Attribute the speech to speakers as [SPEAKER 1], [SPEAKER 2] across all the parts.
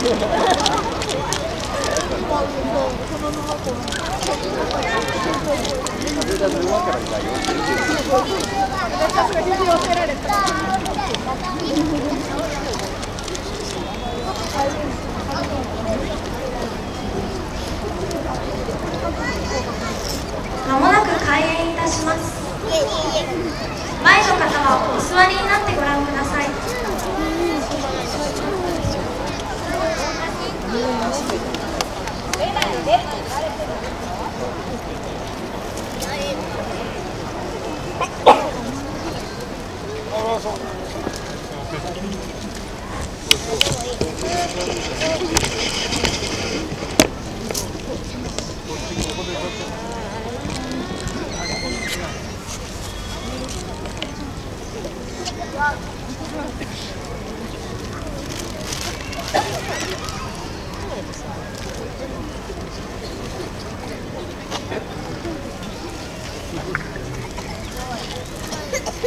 [SPEAKER 1] まもなく開演いたします。前の方はお座りになって
[SPEAKER 2] あー Ah,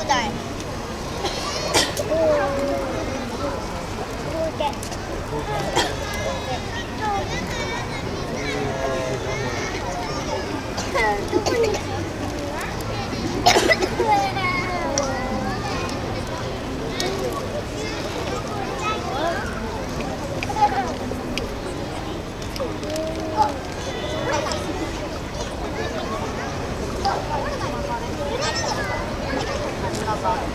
[SPEAKER 2] 薬剤どこにや Ha ha ha.